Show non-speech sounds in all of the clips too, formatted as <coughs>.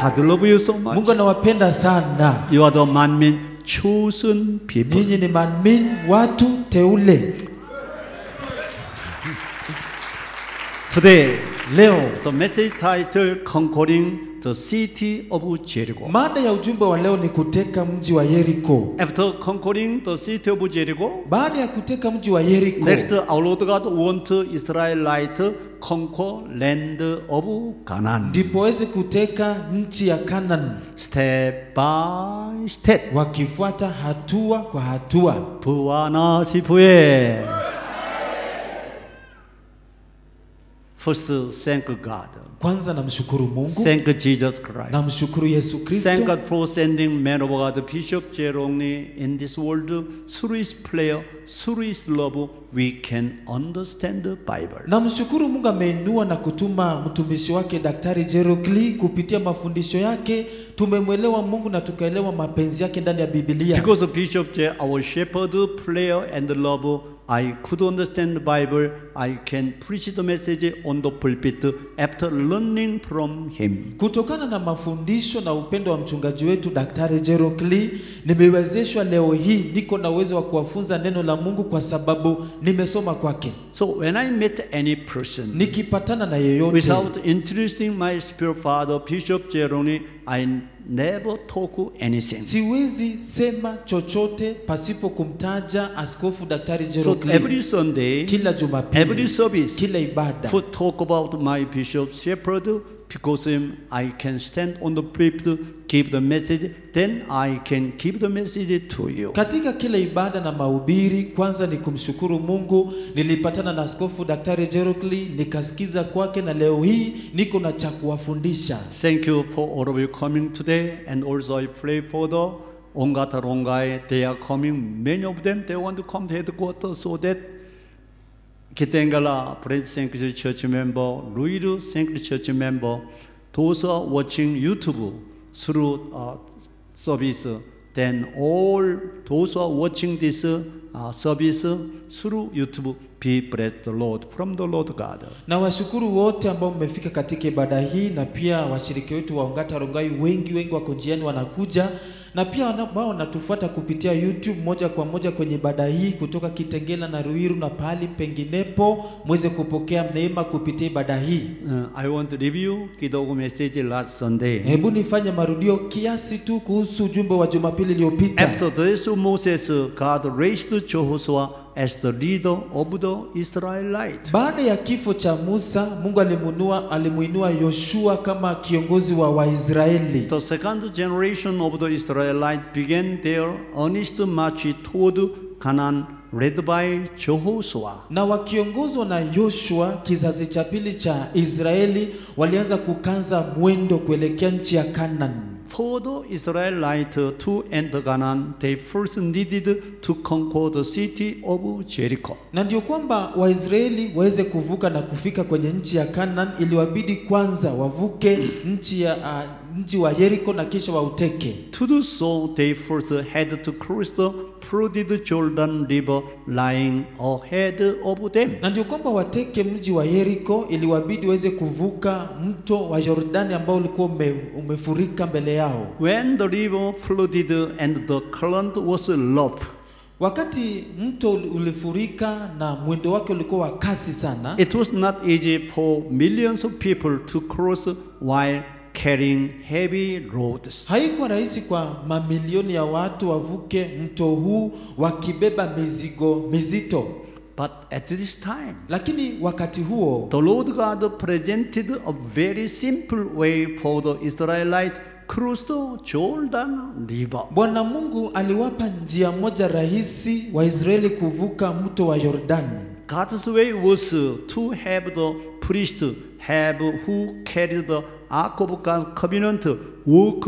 God love you so much. Mungu anawapenda sana. You are the manmin chosen people. Ninyi ni manmin, watu teule. Today, Leo the message title conquering the city of Jericho. mada ya ujumbe wa leo ni kuteka mji wa Yeriko. After conquering the city of Jericho, Baada ya kuteka mji wa Yeriko, next our Lord God want Israelite conquer land of Canaan. ndipo waweze kuteka nchi ya Canaan, Step by step. wakifuata hatua kwa hatua. 부하 First, thank God. Kwanza namshukuru Mungu, Thank Jesus Christ. namshukuru Yesu Thank Kristo, God for sending man of God, Bishop Jerome in this world. Through his prayer, through his love, we can understand the Bible. namshukuru Mungu ameinua na kutuma mtumishi wake Daktari Jerokli. Kupitia mafundisho yake tumemwelewa Mungu na tukaelewa mapenzi yake ndani ya Biblia. Because of Bishop J, our shepherd, prayer and love, I could understand the Bible. I can preach the message on the pulpit after learning from him. Kutokana na mafundisho na upendo wa mchungaji wetu Daktari Jerokli, nimewezeshwa leo hii, niko na uwezo wa kuwafunza neno la Mungu kwa sababu nimesoma kwake. So when I met any person, Nikipatana na yeyote without introducing my spiritual father, Bishop Jerome, I never talk anything. siwezi sema chochote pasipo kumtaja Askofu Daktari So Jerokli. every Sunday, Kila every Jumapili, service, kila ibada for talk about my bishop shepherd, because um, I can stand on the pulpit, give the message, then I can give the message to you. Katika kila ibada na mahubiri, kwanza ni kumshukuru Mungu. Nilipatana na Askofu Daktari Jerokli nikasikiza kwake, na leo hii niko na cha kuwafundisha. Thank you for all of you coming today, and also I pray for the Ongata Rongai. They are coming. Many of them they want to come to headquarters so that Kitengala, Prince Sanctuary Church member, Luiru Sanctuary Church member, those are watching YouTube through uh, service, then all those who are watching this uh, service through YouTube, be blessed the Lord from the Lord God. Na washukuru wote ambao mmefika katika ibada hii, na pia washiriki wetu wa Ongata Rongai wengi wengi wako njiani wanakuja, na pia ambao wanatufuata kupitia YouTube moja kwa moja kwenye ibada hii kutoka Kitengela na Ruiru na pahali penginepo, mweze kupokea neema kupitia ibada hii. Uh, I want to review kidogo message last Sunday. Hebu nifanye marudio kiasi tu kuhusu ujumbe wa Jumapili iliyopita. After this Moses, uh, God raised Jehoshua as the leader of the Israelite. Baada ya kifo cha Musa, Mungu alimunua alimuinua Yoshua kama kiongozi wa Waisraeli. The second generation of the Israelites began their earnest march toward Canaan, led by Jehoshua. Na wakiongozwa na Yoshua, kizazi cha pili cha Israeli walianza kukanza mwendo kuelekea nchi ya Canaan. For the Israelites to enter Canaan, they first needed to conquer the city of Jericho. Na ndio kwamba Waisraeli waweze kuvuka na kufika kwenye nchi ya Canaan, iliwabidi kwanza wavuke nchi ya uh, mji wa Yeriko na kisha wauteke. To do so, they first had to cross the flooded Jordan River lying ahead of them. na ndio kwamba wateke mji wa Yeriko, iliwabidi waweze kuvuka mto wa Yordani ambao ulikuwa ume, umefurika mbele yao. When the river flooded and the current was rough, Wakati mto ulifurika na mwendo wake ulikuwa wa kasi sana, it was not easy for millions of people to cross while carrying heavy loads. haikuwa rahisi kwa mamilioni ya watu wavuke mto huu wakibeba mizigo mizito. But at this time, Lakini wakati huo the Lord God presented a very simple way for the Israelites cross the Jordan River. Bwana Mungu aliwapa njia moja rahisi wa israeli kuvuka mto wa Yordani. God's way was to have the priest have who carried the ark of God's covenant walk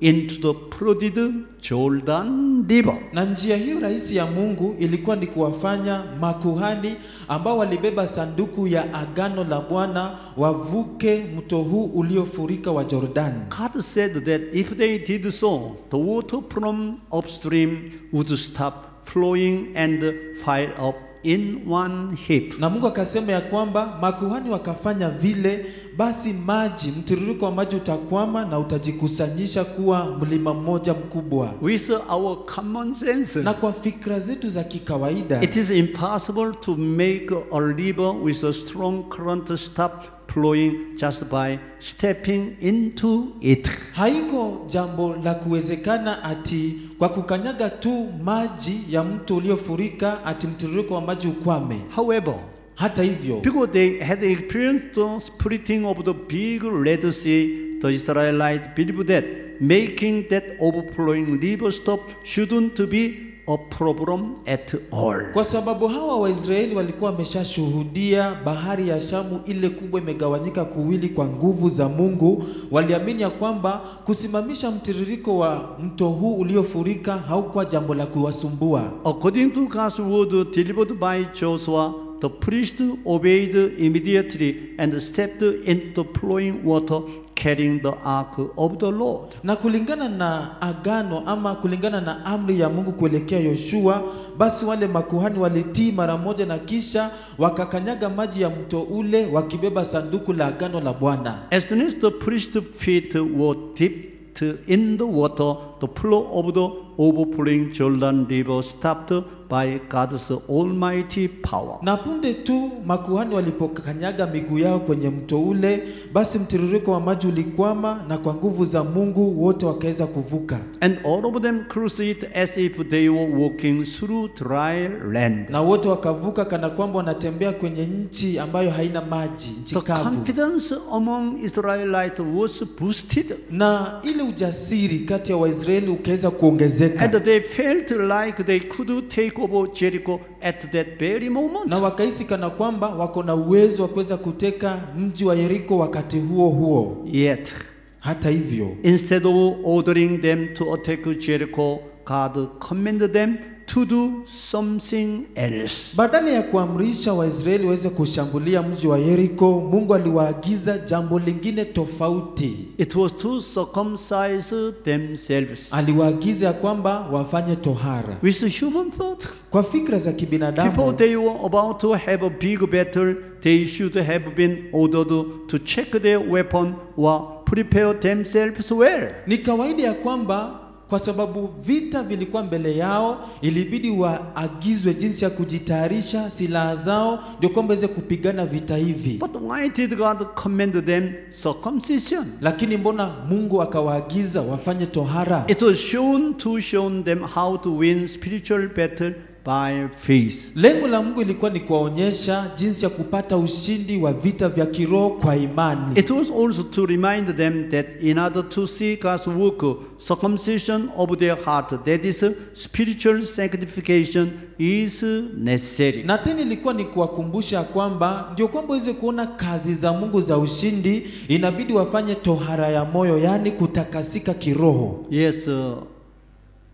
into the flooded Jordan River. Na njia hiyo rahisi ya Mungu ilikuwa ni kuwafanya makuhani ambao walibeba sanduku ya agano la Bwana wavuke mto huu uliofurika wa Jordani. God said that if they did so, the water from upstream would stop flowing and fire up in one heap. Na Mungu akasema ya kwamba makuhani wakafanya vile, basi maji, mtiririko wa maji utakwama na utajikusanyisha kuwa mlima mmoja mkubwa. With our common sense, Na kwa fikra zetu za kikawaida it is impossible to make a river with a strong current stop flowing just by stepping into it. haiko jambo la kuwezekana ati kwa kukanyaga tu maji ya mto uliofurika ati mtiririko wa maji ukwame. However, Hata hivyo, because they had experienced the splitting of the big Red Sea, the Israelites believed that making that overflowing river stop shouldn't be a problem at all. kwa sababu hawa Waisraeli walikuwa wameshashuhudia bahari ya Shamu ile kubwa imegawanyika kuwili kwa nguvu za Mungu, waliamini ya kwamba kusimamisha mtiririko wa mto huu uliofurika haukuwa jambo la kuwasumbua. According to God's word delivered by Joshua, the priest obeyed immediately and stepped into the flowing water carrying the ark of the Lord. Na kulingana na agano ama kulingana na amri ya Mungu kuelekea Yoshua, basi wale makuhani walitii mara moja na kisha wakakanyaga maji ya mto ule wakibeba sanduku la agano la Bwana. As soon as the priest's feet were dipped in the water, the flow of the overflowing Jordan River stopped by God's almighty power. Na punde tu makuhani walipokanyaga miguu yao kwenye mto ule, basi mtiririko wa maji ulikwama, na kwa nguvu za Mungu wote wakaweza kuvuka, And all of them crossed it as if they were walking through dry land. na wote wakavuka kana kwamba wanatembea kwenye nchi ambayo haina maji, nchi kavu. The confidence among Israelites was boosted, Na ile ujasiri kati ya Waisraeli ukaweza kuongezeka, and they felt like they could take over Jericho at that very moment. na wakahisi kana kwamba wako na uwezo wa kuweza kuteka mji wa Yeriko wakati huo huo. Yet, Hata hivyo, instead of ordering them to attack Jericho, God commanded them to do something else. badala ya kuamrisha Waisraeli waweze kushambulia mji wa Yeriko, Mungu aliwaagiza jambo lingine tofauti. It was to circumcise themselves. Aliwaagiza kwamba wafanye tohara. With human thought, Kwa fikra za kibinadamu. People they were about to have a big battle, they should have been ordered to check their weapon or prepare themselves well. ni kawaida ya kwamba kwa sababu vita vilikuwa mbele yao, ilibidi waagizwe jinsi ya kujitayarisha silaha zao, ndio kwamba waweze kupigana vita hivi. But why did God command them circumcision? Lakini mbona Mungu akawaagiza wafanye tohara? It was shown to show them how to win spiritual battle by faith. Lengo la Mungu ilikuwa ni kuwaonyesha jinsi ya kupata ushindi wa vita vya kiroho kwa imani. It was also to remind them that in order to see God's work, circumcision of their heart, that is, spiritual sanctification, is necessary. na tena ilikuwa ni kuwakumbusha kwamba ndio kwamba waweze kuona kazi za Mungu za ushindi, inabidi wafanye tohara ya moyo, yaani kutakasika kiroho. Yes, uh,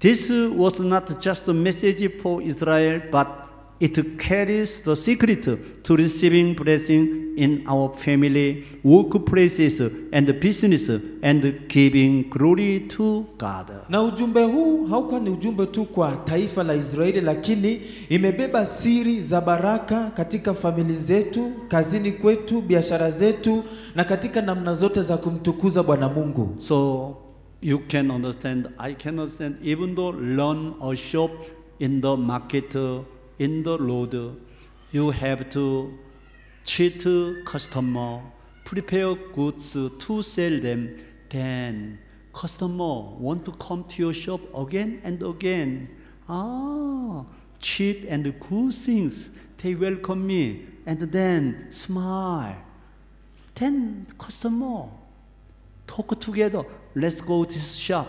this was not just a message for Israel, but it carries the secret to receiving blessing in our family, workplaces, and business, and giving glory to God. Na ujumbe huu haukuwa ni ujumbe tu kwa taifa la Israeli, lakini imebeba siri za baraka katika famili zetu, kazini kwetu, biashara zetu, na katika namna zote za kumtukuza Bwana Mungu. So you can understand, I can understand, even though learn a shop in the market, in the road, you have to treat customer, prepare goods to sell them, then customer want to come to your shop again and again. Ah, cheap and good things, they welcome me, and then smile. Then customer talk together. Let's go to this shop.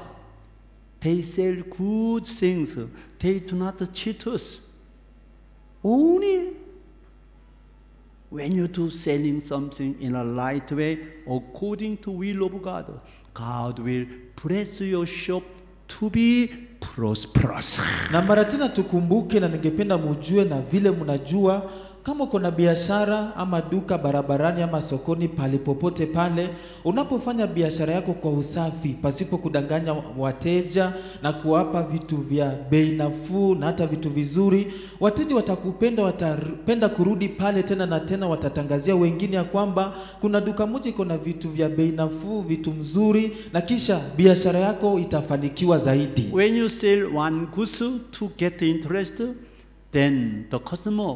They sell good things. They do not cheat us. Only when you do selling something in a right way, according to will of God, God will bless your shop to be prosperous. Na mara tena tukumbuke, na ningependa mujue na vile mnajua kama uko na biashara ama duka barabarani ama sokoni, pale popote pale, unapofanya biashara yako kwa usafi, pasipo kudanganya wateja na kuwapa vitu vya bei nafuu na hata vitu vizuri, wateja watakupenda, watapenda kurudi pale tena na tena, watatangazia wengine ya kwamba kuna duka moja iko na vitu vya bei nafuu, vitu mzuri, na kisha biashara yako itafanikiwa zaidi. When you sell one goods to get interest, then the customer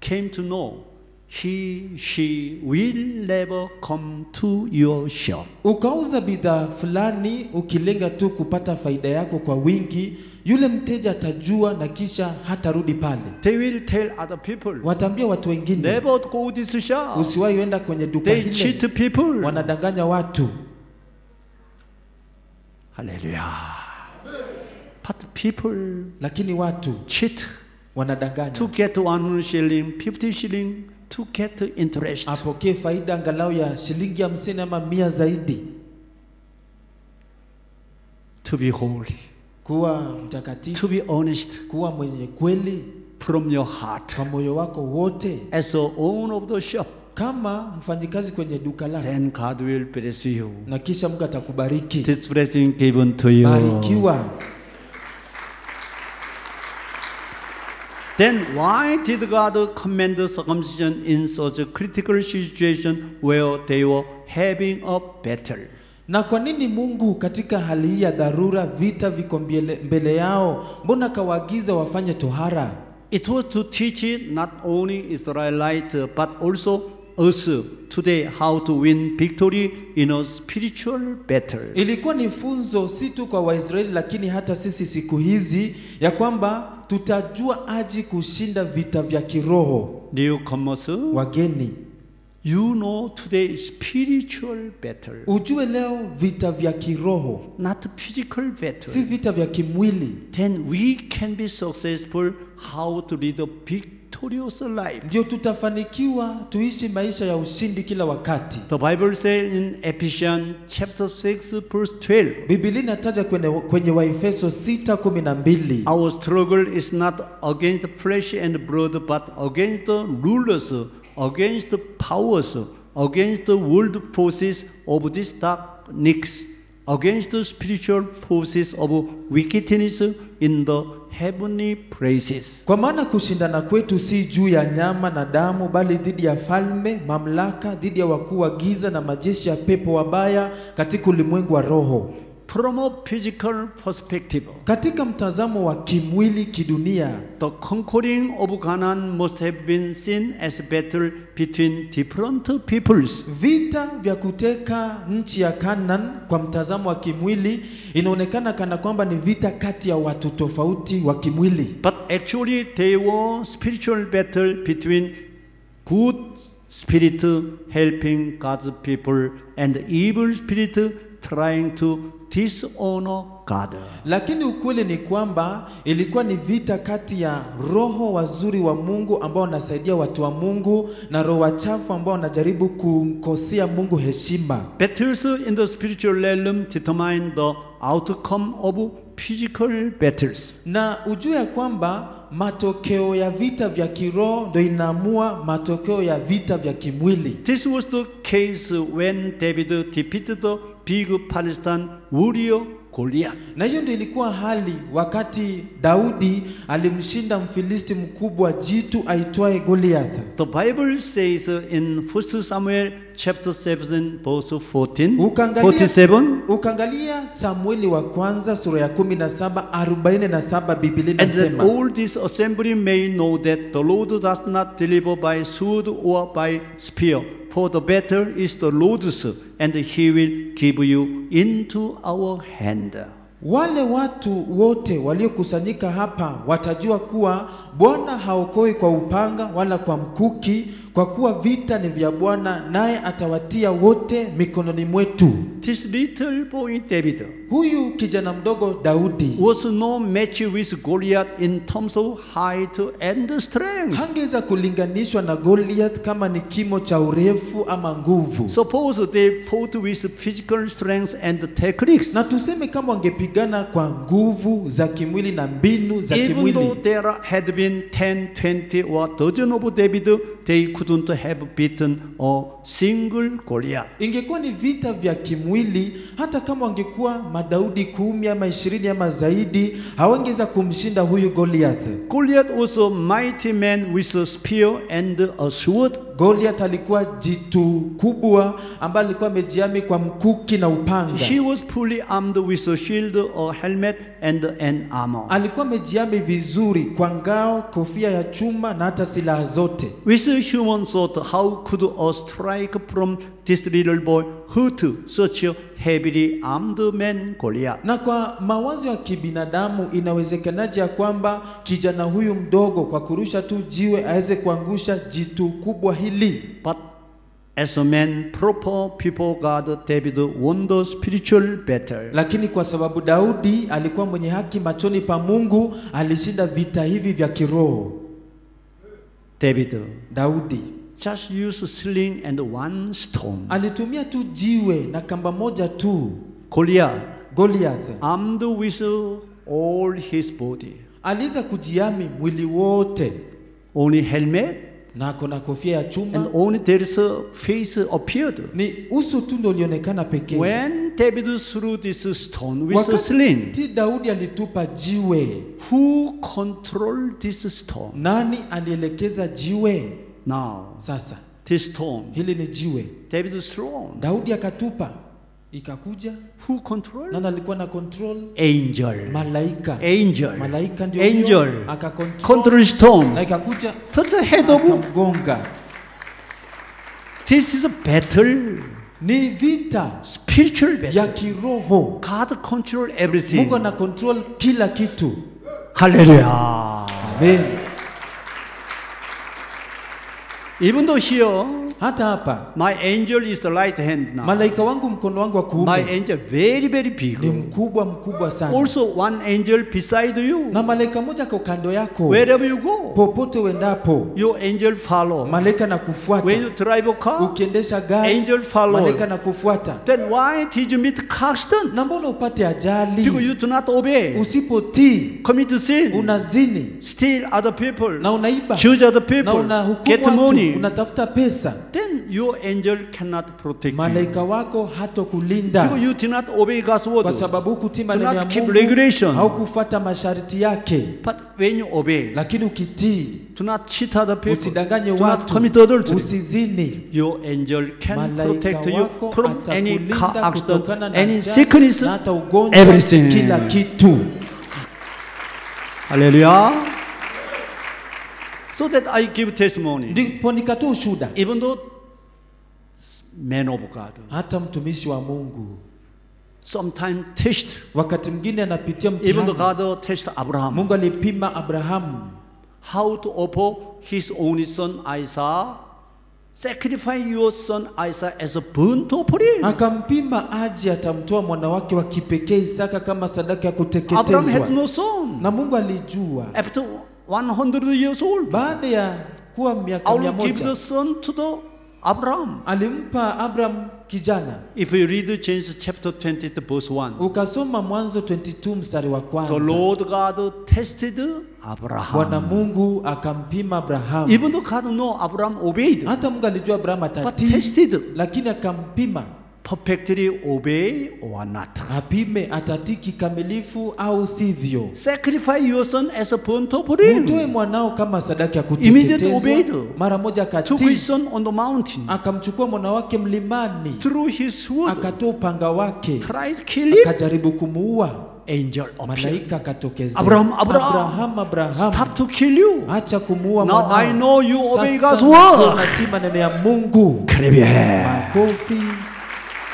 came to know he, she will never come to your shop. Ukauza bidhaa fulani ukilenga tu kupata faida yako kwa wingi, yule mteja atajua na kisha hatarudi pale. They will tell other people, Wataambia watu wengine, never go this shop. usiwahi enda kwenye duka They cheat people. wanadanganya watu. Hallelujah. But people Lakini watu cheat wanadanganya to get one shilling, 50 shilling, to get interest. apokee faida angalau ya shilingi hamsini ama mia zaidi. To be holy, Kuwa mtakatifu, to be honest kuwa mwenye kweli from your heart. kwa moyo wako wote, As the owner of the shop, kama mfanyikazi kwenye duka lako, then God will bless you. na kisha Mungu atakubariki. This blessing given to you. Barikiwa. Then why did God command circumcision in such a critical situation where they were having a battle? Na kwa nini Mungu katika hali hii ya dharura, vita viko mbele, mbele yao, mbona kawaagiza wafanye tohara? It was to teach not only Israelite but also us today how to win victory in a spiritual battle. Ilikuwa ni funzo si tu kwa Waisraeli, lakini hata sisi siku hizi ya kwamba tutajua aji kushinda vita vya kiroho. Newcomers, Wageni, you know today spiritual battle, ujue leo vita vya kiroho not physical battle. si vita vya kimwili. Then we can be successful how to lead a victorious life. Ndio tutafanikiwa tuishi maisha ya ushindi kila wakati. The Bible says in Ephesians chapter 6 verse 12, Biblia inataja kwenye, kwenye Waefeso 6:12 our struggle is not against flesh and blood but against the rulers, against the powers, against the world forces of this darkness, against the spiritual forces of wickedness in the heavenly places. Kwa maana kushindana kwetu si juu ya nyama na damu, bali dhidi ya falme, mamlaka, dhidi ya wakuu wa giza na majeshi ya pepo wabaya katika ulimwengu wa roho. From a physical perspective, Katika mtazamo wa kimwili kidunia, the conquering of Canaan must have been seen as a battle between different peoples. vita vya kuteka nchi ya Canaan kwa mtazamo wa kimwili inaonekana kana kwamba ni vita kati ya watu tofauti wa kimwili, But actually, they were spiritual battle between good spirit helping God's people and evil spirit trying to dishonor God. lakini ukweli ni kwamba ilikuwa ni vita kati ya roho wazuri wa Mungu ambao wanasaidia watu wa Mungu na roho wachafu ambao wanajaribu kumkosea Mungu heshima. Battles in the spiritual realm determine the outcome of physical battles. Na ujue ya kwamba matokeo ya vita vya kiroho ndio inaamua matokeo ya vita vya kimwili. This was the case when David defeated the big Palestine warrior Goliath. Na hiyo ndio ilikuwa hali wakati Daudi alimshinda Mfilisti mkubwa jitu aitwaye Goliath. The Bible says in 1 Samuel chapter 7 verse 14, ukangalia, 47, ukangalia Samueli wa kwanza sura ya 17 47 Biblia and inasema all this assembly may know that the Lord does not deliver by sword or by spear, for the battle is the Lord's, and he will give you into our hand. wale watu wote waliokusanyika hapa watajua kuwa Bwana haokoi kwa upanga wala kwa mkuki, kwa kuwa vita ni vya Bwana, naye atawatia wote mikononi mwetu. This little boy David Huyu kijana mdogo Daudi was no match with Goliath in terms of height and strength. hangeweza kulinganishwa na Goliath kama ni kimo cha urefu ama nguvu. Suppose they fought with physical strength and techniques. Na tuseme kama wangepigana kwa nguvu za kimwili na mbinu za kimwili. Even though there had been 10, 20, or dozen of David, they couldn't have beaten a single Goliath. Ingekuwa ni vita vya kimwili, hata kama wangekuwa madaudi kumi ama ishirini ama zaidi, hawangeweza kumshinda huyu Goliath. Goliath was a mighty man with a spear and a sword. Goliath alikuwa jitu kubwa ambaye alikuwa amejiami kwa mkuki na upanga. He was fully armed with a shield, or helmet, and an armor. Alikuwa amejiami vizuri kwa ngao, kofia ya chuma na hata silaha zote. With a human thought, how could a strike from this little boy hurt such a heavily armed man Goliath? Na kwa mawazo ya kibinadamu inawezekanaje ya kwamba kijana huyu mdogo kwa kurusha tu jiwe aweze kuangusha jitu kubwa hili? But as a man, proper people, God, David won the spiritual battle. Lakini kwa sababu Daudi alikuwa mwenye haki machoni pa Mungu, alishinda vita hivi vya kiroho. David Daudi just used sling and one stone. alitumia tu jiwe na kamba moja tu. Goliath, Goliath armed with all his body, Aliza kujiami mwili wote only helmet, na kuna kofia ya and chuma, only there is a face appeared. ni uso tu ndio ulionekana pekee. When David threw this stone with a sling sling, Daudi alitupa jiwe, who controlled this stone? nani alielekeza jiwe? Now, Sasa this stone, hili ni jiwe, David thrown. Daudi akatupa, ikakuja. Who control Nani alikuwa na control? Angel. Malaika. Angel. Malaika ndio Angel. huyo akakontrol Control na stone. ikakuja Touch the head of. akamgonga. This is a battle, Ni vita spiritual battle. ya battle. kiroho. God control everything Mungu everything. ana control kila kitu. Hallelujah. Amen. Even though here, Hata hapa my angel is the right hand now. malaika wangu mkono wangu wa My angel very very big. ni mkubwa mkubwa sana, Also one angel beside you. na malaika moja kwa kando yako, Wherever you go, popote uendapo, your angel follow. malaika na kufuata When you drive a car, Ukiendesha gari, angel follow. malaika na kufuata. Then why did you meet accident? Na mbona upate ajali Because you do not obey. Usipotii Commit sin. unazini Steal other people. na unaiba Choose other people na unahukumu Get watu, money. unatafuta pesa, Then your angel cannot protect you. malaika wako hatokulinda Because you do not obey God's kwa word. sababu hukutii Do maneno ya not keep Mungu regulation. au kufuata masharti yake. But when you obey, Lakini ukitii, do not cheat other people. usidanganye watu, commit adultery. usizini, Your angel can protect you from any car accident, any sickness, na hata ugonjwa, everything. kila kitu. Hallelujah. So that I give testimony. Ndipo nikatoa ushuhuda, Even though men of God, hata mtumishi wa Mungu sometimes test. wakati mwingine anapitia Even though. God test Abraham, Mungu alipima Abrahamu how to offer his only son Isaac, sacrifice your son Isaac as a burnt offering. akampima aje atamtoa mwana wake wa kipekee Isaka kama sadaka ya Abraham had no son. na Mungu alijua After 100 years old, baada ya kuwa miaka I mia will give the son to the Abraham. alimpa Abraham kijana. If you read Genesis chapter 20, the verse 1, Ukasoma Mwanzo 22 mstari wa kwanza. the Lord God tested Abraham. Bwana Mungu akampima Abraham. Even though God know Abraham obeyed, Hata Mungu alijua Abrahamu but atatii, tested lakini akampima perfectly obey or not. apime atatii kikamilifu au sivyo. Sacrifice your son as a burnt offering. Mtoe mwanao kama sadaka ya Immediately obeyed. kuteketezwa. Mara moja Took his son on the mountain, akamchukua mwana wake mlimani, threw his sword, akatoa upanga wake, tried kill him. akajaribu kumuua. Angel of Malaika akatokezea, Abraham, Abraham, Abraham, Abraham, Stop to kill you. acha kumuua Now mwanao. I know you obey God's word. Natii maneno ya Mungu. Makofi.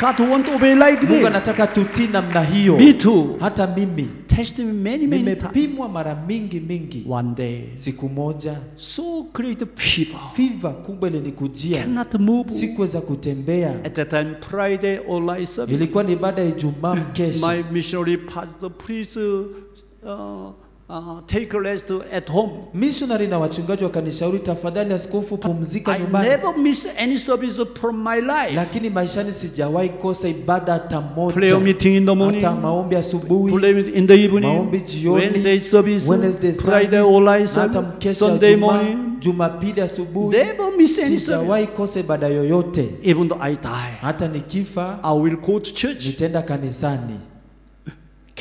God want to obey like this. Mungu anataka tutii namna hiyo. Me too. Hata mimi Test me many, many times. nimepimwa mara mingi mingi. One day, Siku moja so great fever. Fever kubwa ilinikujia, Cannot move. sikuweza kutembea. At that time, Friday or light service, Ilikuwa ni baada ya Ijumaa mkesha. my missionary pastor, please uh, uh, take rest at home. Missionary na wachungaji wakanishauri, tafadhali askofu, pumzika I never miss any service from my life. Lakini maishani sijawahi kosa ibada hata Prayer meeting in the morning, hata maombi asubuhi, prayer in the evening, maombi jioni, Wednesday service, Wednesday Friday service, Friday na hata service, mkesha Sunday Juma- morning. Jumapili asubuhi. Never miss any service. Sijawahi kosa ibada yoyote. Even though I die, Hata nikifa I will go to church. nitaenda kanisani.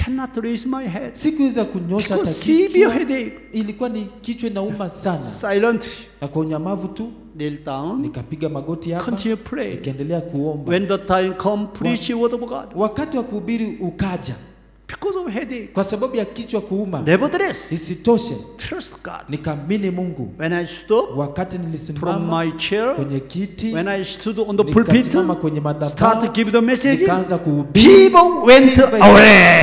Cannot raise my head. Sikuweza kunyosha hata kichwa, ilikuwa ni kichwa inauma sana, Silently na kwa unyamavu tu kneel down, nikapiga magoti hapa, continue pray. nikaendelea kuomba. When the time come, preach the word of God. Wakati wa kuhubiri ukaja Because of headache. kwa sababu ya kichwa kuuma. Nevertheless, Isitoshe, trust God. Nikamini Mungu. When I stood Wakati from nilisimama my chair, kwenye kiti, when I stood on the pulpit, nikasimama kwenye start to give the message, nikaanza kuhubiri, people went away.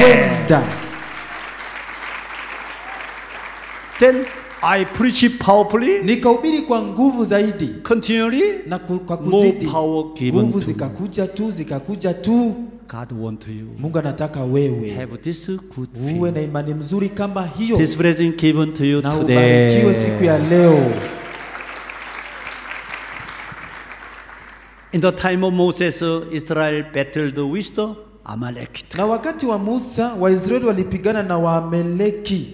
Then I preach it powerfully, Nikahubiri kwa nguvu zaidi continually. na kwa kuzidi, More power given nguvu to zikakuja tu zikakuja tu. God want you. Mungu anataka wewe Have this good uwe na imani mzuri kama hiyo This blessing given to you na ubarikiwe siku ya today. leo. In the time of Moses, uh, Israel battled with the Amalekite. Na wakati wa Musa Waisraeli walipigana na Waameleki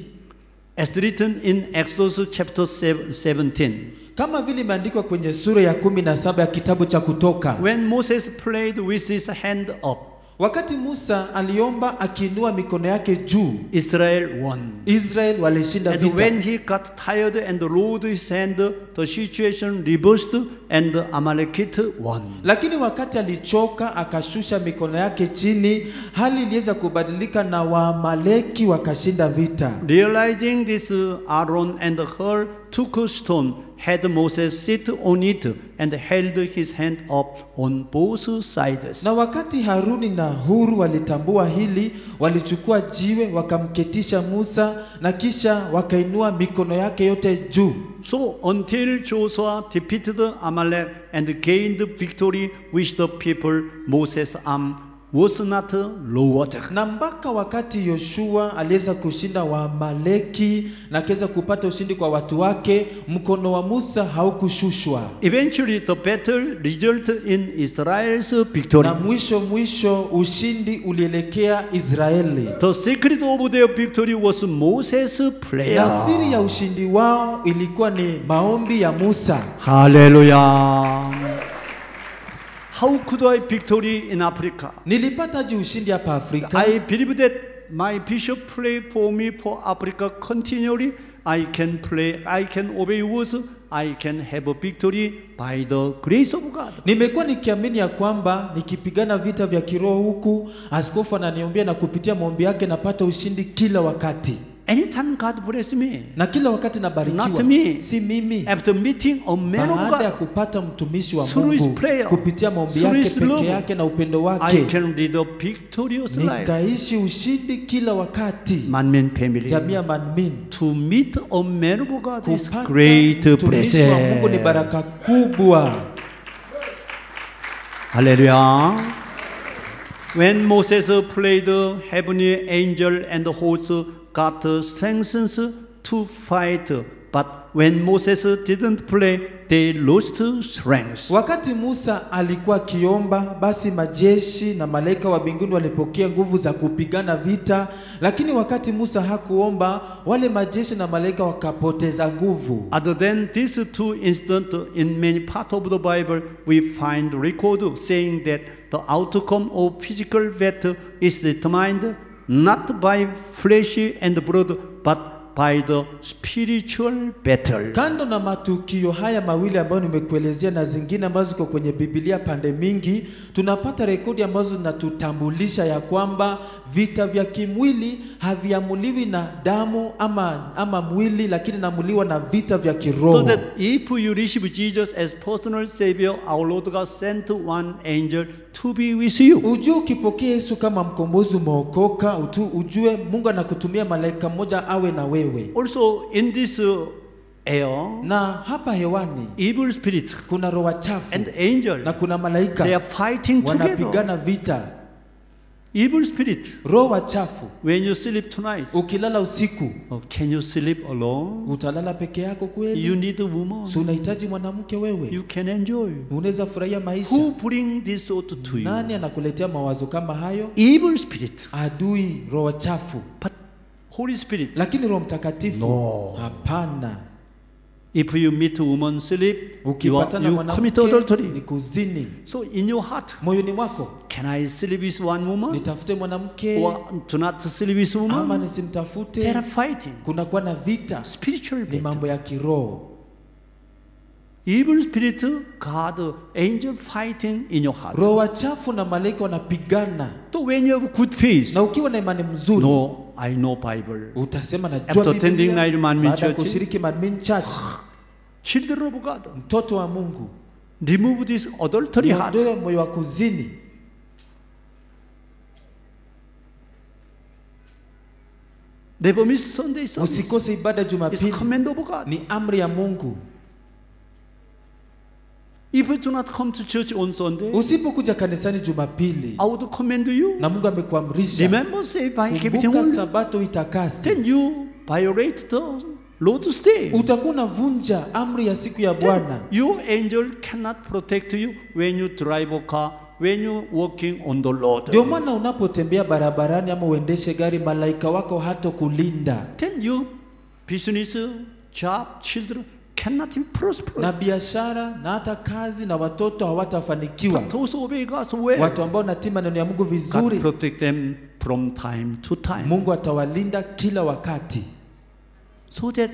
As written in Exodus chapter 17. kama vile imeandikwa kwenye sura ya kumi na saba ya kitabu cha Kutoka. When Moses played with his hand up, Wakati Musa aliomba akiinua mikono yake juu, Israel won. Israel walishinda And vita. when he got tired and lowered his hand, the situation reversed and the Amalekite won. Lakini wakati alichoka akashusha mikono yake chini, hali iliweza kubadilika na Waamaleki wakashinda vita. Realizing this, Aaron and Hur took a stone, had Moses sit on it, and held his hand up on both sides. Na wakati Haruni na Huru walitambua hili, walichukua jiwe wakamketisha Musa na kisha wakainua mikono yake yote juu. So until Joshua defeated Amalek and gained victory with the people, Moses' arm was not lowered. Na mpaka wakati Yoshua aliweza kushinda Waamaleki na akaweza kupata ushindi kwa watu wake, mkono wa Musa haukushushwa. Eventually, the battle resulted in Israel's victory. Na mwisho mwisho ushindi ulielekea Israeli. The secret of their victory was Moses' prayer. Na siri ya ushindi wao ilikuwa ni maombi ya Musa. Hallelujah. How could I victory in Africa? Nilipataje ushindi hapa Afrika? I believe that my bishop pray for me for Africa continually. I can pray, I can obey words, I can have a victory by the grace of God. Nimekuwa nikiamini ya kwamba nikipigana vita vya kiroho huku, askofu ananiombea na kupitia maombi yake napata ushindi kila wakati, Anytime God bless me, na kila wakati nabarikiwa. Not me. Si mimi, after meeting a man of baada ya God, kupata mtumishi wa Through his Mungu prayer, kupitia maombi through yake his peke love, yake na upendo I wake, can lead a victorious life. nikaishi ushindi kila wakati. Manman family. Jamii ya Manmin, To meet a man of God is great mtumishi wa Mungu ni blessing. baraka kubwa. Hallelujah. When Moses prayed, the heavenly angel and the host got strength to fight. But when Moses didn't pray, they lost strength. Wakati Musa alikuwa akiomba, basi majeshi na malaika wa mbinguni walipokea nguvu za kupigana vita, lakini wakati Musa hakuomba, wale majeshi na malaika wakapoteza nguvu. Other than these two incidents, in many parts of the Bible, we find record saying that the outcome of physical battle is determined not by flesh and blood, but by the spiritual battle. Kando na matukio haya mawili ambayo nimekuelezea na zingine ambazo ziko kwenye Biblia pande mingi, tunapata rekodi ambazo zinatutambulisha ya kwamba vita vya kimwili haviamuliwi na damu ama, ama mwili, lakini namuliwa na vita vya kiroho. So that if you receive Jesus as personal Savior, our Lord God sent one angel to be with you. Ujue ukipokea Yesu kama mkombozi umeokoka, ujue Mungu anakutumia malaika mmoja awe na wewe. Also, in this uh, air, Na hapa hewani evil spirit kuna roho chafu and angel na kuna malaika they are fighting together. wanapigana vita. Evil spirit, roho chafu. when you sleep tonight, ukilala usiku oh, can you sleep alone? utalala peke yako kweli You need a woman. So unahitaji mwanamke wewe You can enjoy. unaweza furahia maisha Who bring this thought to you? nani anakuletea mawazo kama hayo Evil spirit. adui roho chafu But Holy Spirit, lakini roho mtakatifu. No. hapana. If you meet a woman sleep, you, are, ukipatana you commit adultery. ni kuzini. So in your heart, moyoni mwako can I sleep with one woman? nitafute mwanamke. Or to not sleep with ama woman? nisimtafute? They are fighting. kunakuwa na vita. Spiritual ni mambo ya kiroho. Evil spirit, God, angel fighting in your heart. roho wachafu na malaika wanapigana. So when you have good faith, na ukiwa na imani mzuri no, I know Bible. utasema After attending baada ya Church. kushiriki Manmin Church Children of God, mtoto wa Mungu remove this adultery heart. niondoe moyo wa kuzini Never miss Sunday service. usikose ibada It's Jumapili command of God. ni amri ya Mungu If you do not come to church on Sunday, usipokuja kanisani Jumapili I would commend you. na Mungu amekuamrisha Remember, say by keeping kumbuka sabato itakasi Then you violate the Lord's day. utakuwa unavunja amri ya siku ya Bwana Your angel cannot protect you when you drive a car, when you walking on the road. ndio maana unapotembea barabarani ama uendeshe gari malaika wako hato kulinda Then you business, job, children cannot prosper. na biashara na hata kazi na watoto hawatafanikiwa watu ambao natii maneno ya Mungu God vizuri protect them from time to time. Mungu atawalinda kila wakati So that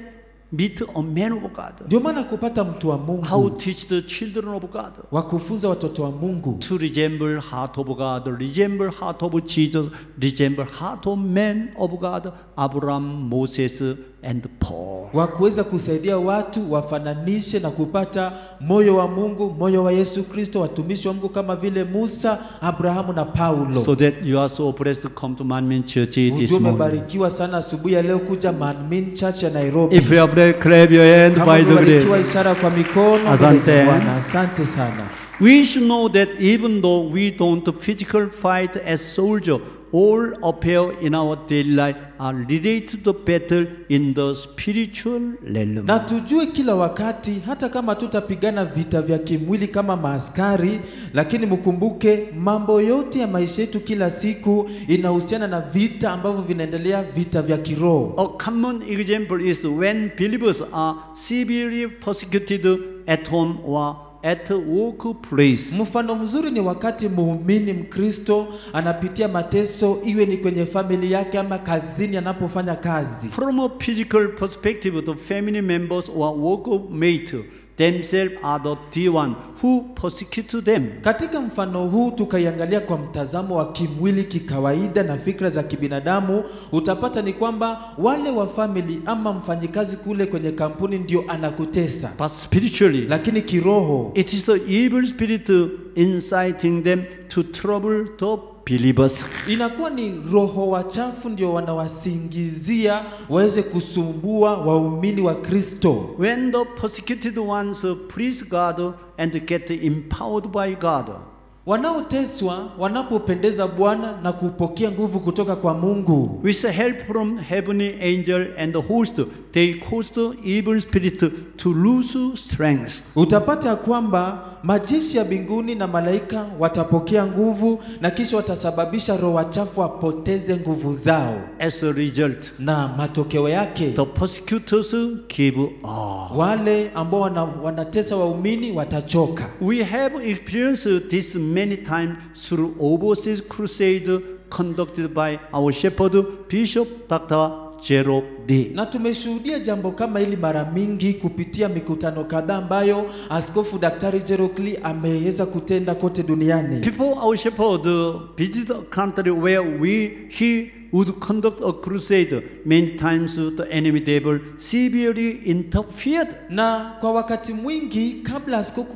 meet a man of God. ndio maana kupata mtu wa Mungu. How teach the children of God wa kufunza watoto wa Mungu to resemble heart of God, resemble heart of Jesus, resemble heart of man of God, Abraham, Moses, and Paul. wa kuweza kusaidia watu wafananishe na kupata moyo wa Mungu, moyo wa Yesu Kristo, watumishi wa Mungu kama vile Musa, Abrahamu na Paulo. So that you are so blessed to come to Manmin Church this morning. umebarikiwa sana asubuhi ya leo kuja Manmin Church ya Nairobi. If you are blessed, clap your hand by the grace. ishara kwa mikono. Asante. mbele za Bwana. Asante sana. We should know that even though we don't physical fight as soldier, all appear in our daily life are related to the battle in the spiritual realm. Na tujue kila wakati, hata kama tutapigana vita vya kimwili kama maaskari, lakini mkumbuke mambo yote ya maisha yetu kila siku inahusiana na vita ambavyo vinaendelea, vita vya kiroho. A common example is when believers are severely persecuted at home or at a workplace. Mfano mzuri ni wakati muumini Mkristo anapitia mateso, iwe ni kwenye famili yake ama kazini anapofanya kazi. From a physical perspective, the family members or workmates themselves are the t one who persecute them. Katika mfano huu tukaiangalia kwa mtazamo wa kimwili kikawaida na fikra za kibinadamu, utapata ni kwamba wale wa family ama mfanyikazi kule kwenye kampuni ndio anakutesa, But spiritually, lakini kiroho it is the evil spirit inciting them to trouble the believers. inakuwa ni roho wachafu ndio wanawasingizia waweze kusumbua waumini wa Kristo. When the persecuted ones please God and get empowered by God, Wanaoteswa wanapopendeza Bwana na kupokea nguvu kutoka kwa Mungu, with help from heavenly angel and the host, they cause evil spirit to lose strength. utapata ya kwamba majeshi ya mbinguni na malaika watapokea nguvu na kisha watasababisha roho wachafu apoteze nguvu zao, As a result, na matokeo yake the persecutors give up. wale ambao wana, wanatesa waumini watachoka. We have experienced this many times through overseas crusade conducted by our shepherd, Bishop Dr. jero D. Na tumeshuhudia jambo kama hili mara mingi kupitia mikutano kadhaa ambayo Askofu Daktari Jerokli ameweza kutenda kote duniani. People our shepherd visited a country where we he would conduct a crusade, many times the enemy devil severely interfered. Na kwa wakati mwingi kabla askofu,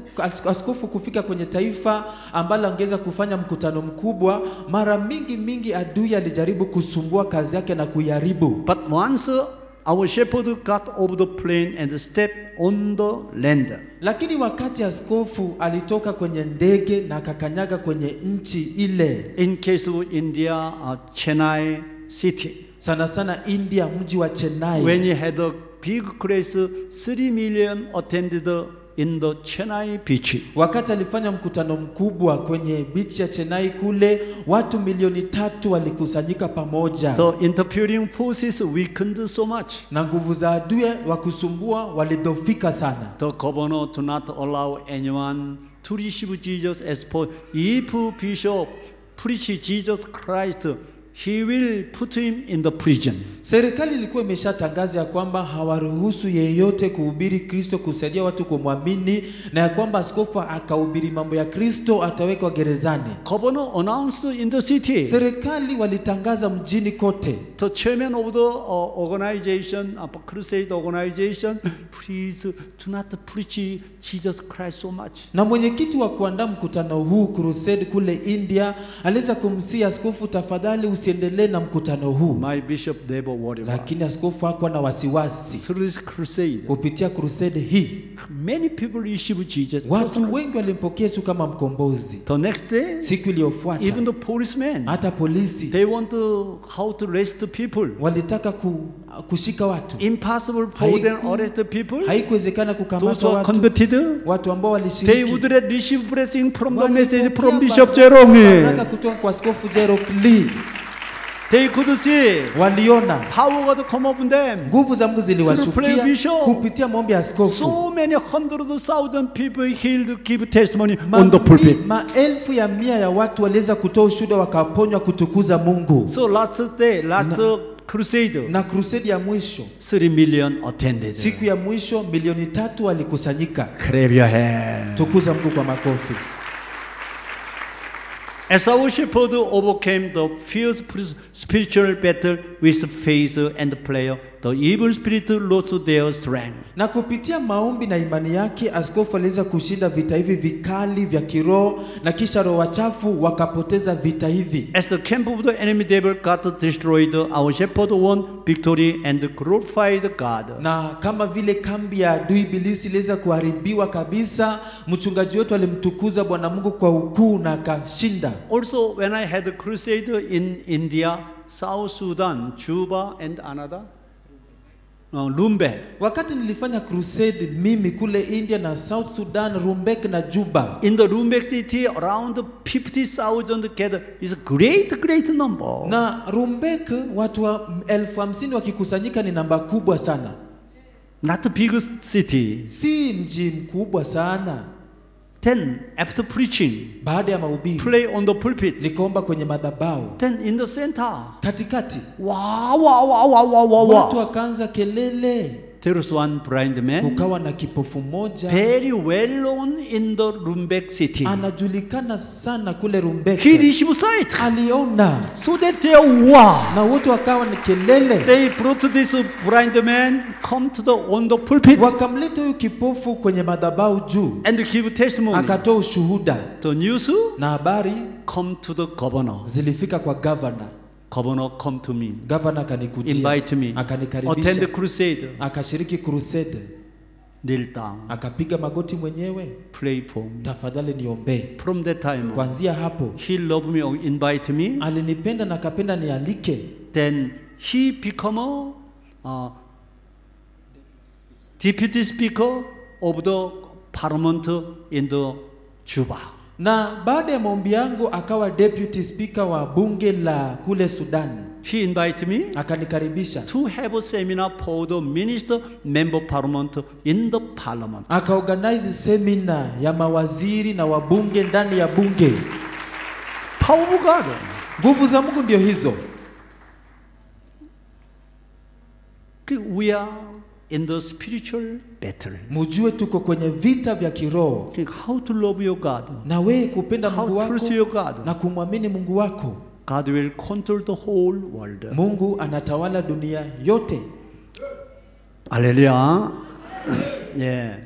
askofu kufika kwenye taifa ambalo angeweza kufanya mkutano mkubwa, mara mingi mingi adui alijaribu kusumbua kazi yake na kuiharibu. But once our shepherd got off the plane and stepped on the land. Lakini wakati askofu alitoka kwenye ndege na akakanyaga kwenye nchi ile, In case of India, uh, Chennai city, sana sana India, mji wa Chennai, when you had a big crisis, 3 million attended in the Chennai beach. wakati alifanya mkutano mkubwa kwenye beach ya Chennai kule, watu milioni tatu walikusanyika pamoja, The interfering forces weakened so much. na nguvu za adui wa kusumbua walidhofika sana. The governor do not allow anyone to receive Jesus as Pope. if bishop preach Jesus Christ, he will put him in the prison. Serikali ilikuwa imeshatangaza ya kwamba hawaruhusu yeyote kuhubiri Kristo, kusaidia watu kumwamini, na ya kwamba askofu akahubiri mambo ya Kristo atawekwa gerezani. Governor announced in the city. Serikali walitangaza mjini kote. The chairman of the uh, organization, uh, crusade organization, <laughs> please do not preach Jesus Christ so much. Na mwenyekiti wa kuandaa mkutano huu crusade kule India aliweza kumsia askofu, tafadhali usiendelee na mkutano huu, My bishop Debo lakini askofu hakuwa na wasiwasi. Through this crusade, Kupitia crusade hii many people receive Jesus. watu wengi walimpokea Yesu kama mkombozi. The next day, Siku iliyofuata even the policemen, hata polisi they want to how to arrest the people. walitaka ku, kushika watu. Impossible for them to arrest the people. Haikuwezekana kukamata watu, converted, watu ambao they would receive blessing from the message from Bishop baraka Jerome. kutoka kwa askofu Jerome Lee. They could see Waliona power God come upon them. nguvu za Mungu ziliwashukia kupitia maombi ya askofu. So many hundred of thousand people healed, give testimony Ma on the pulpit. Maelfu ya mia ya watu waliweza kutoa ushuhuda wakaponywa kutukuza Mungu. So last day, last crusade, Na crusade ya mwisho, three million attended. siku ya mwisho milioni tatu walikusanyika. Clap your hand. Tukuza Mungu kwa makofi. As our shepherd overcame the fierce spiritual battle with faith and prayer, the evil spirit lost their strength. Na kupitia maombi na imani yake askofu aliweza kushinda vita hivi vikali vya kiroho, na kisha roho wachafu wakapoteza vita hivi. As the camp of the enemy devil got destroyed, our shepherd won victory and glorified God. Na kama vile kambi ya adui ibilisi iliweza kuharibiwa kabisa, mchungaji wetu alimtukuza Bwana Mungu kwa ukuu na akashinda. Also, when I had a crusade in India, South Sudan, Juba, and another, no, Lumbe, Wakati nilifanya crusade mimi kule India na South Sudan, Rumbek na Juba, in the Rumbek city, around 50,000 gather is a great, great number. na Rumbek watu wa elfu hamsini wakikusanyika ni namba kubwa sana, Not a big city. si mji mkubwa sana. Then, after preaching, Baada ya mahubiri play on the pulpit. nikaomba kwenye madhabahu. Then, in the center, katikati, wa wa wa wa wa wa, watu wakaanza kelele, There was one blind man, kukawa na kipofu moja. very well known in the Rumbek city. anajulikana sana kule Rumbek, He received sight. aliona So that they were. na wote wakawa ni kelele, They brought this blind man come to the on the pulpit wakamleta huyu kipofu kwenye madhabahu juu, and give testimony. akatoa ushuhuda The news na habari come to the governor. zilifika kwa gavana. Governor come to me, Governor akanikujia, invite me, attend the crusade, akashiriki crusade, kneel down, akapiga magoti mwenyewe, pray for me. tafadhali niombee. From that time, Kuanzia hapo he loved me, or invite me. alinipenda na akapenda nialike, Then he become a uh, deputy speaker of the parliament in the Juba. Na baada ya maombi yangu akawa deputy speaker wa bunge la kule Sudan. He invited me Akanikaribisha, to have a seminar for the minister member parliament in the parliament. akaorganize semina ya mawaziri na wabunge ndani ya bunge. Power of God. Nguvu za Mungu ndio hizo. We are in the spiritual battle. Mujue tuko kwenye vita vya kiroho, How to love your God. na wewe kupenda Mungu How to wako your God. na kumwamini Mungu wako. God will control the whole world. Mungu anatawala dunia yote. Hallelujah. <coughs> yeah.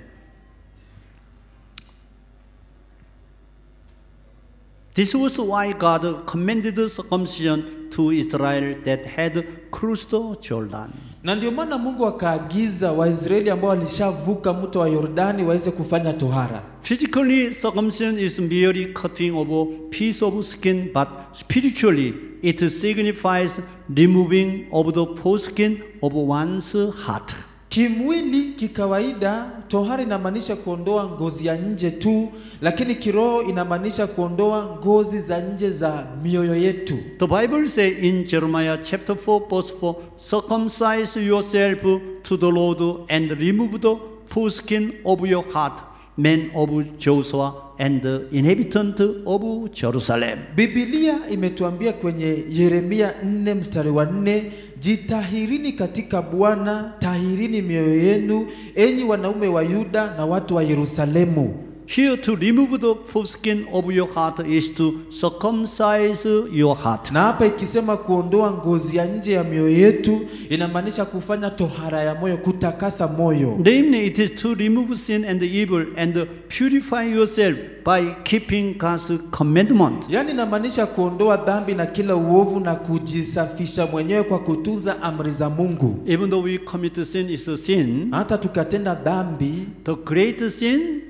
This was why God commanded circumcision to Israel that had crossed Jordan. Na ndio maana mungu akaagiza waisraeli ambao walishavuka mto wa yordani waweze kufanya tohara Physically, circumcision is merely cutting of a piece of skin, but spiritually, it signifies removing of the foreskin of one's heart. Kimwili kikawaida tohara inamaanisha kuondoa ngozi ya nje tu lakini kiroho inamaanisha kuondoa ngozi za nje za mioyo yetu. The Bible says in Jeremiah chapter 4, verse 4, circumcise yourself to the Lord and remove the foreskin of your heart, men of Joshua and the inhabitant of Jerusalem. Biblia imetuambia kwenye yeremia 4 mstari wa 4 jitahirini katika bwana tahirini mioyo yenu enyi wanaume wa yuda na watu wa yerusalemu Here to remove the foreskin of your heart is to circumcise your heart. na hapa ikisema kuondoa ngozi ya nje ya mioyo yetu inamaanisha kufanya tohara ya moyo kutakasa moyo Namely, it is to remove sin and evil and purify yourself by keeping God's commandment. Yani inamaanisha kuondoa dhambi na kila uovu na kujisafisha mwenyewe kwa kutunza amri za mungu Even though we commit sin is a sin, hata tukatenda dhambi the great sin,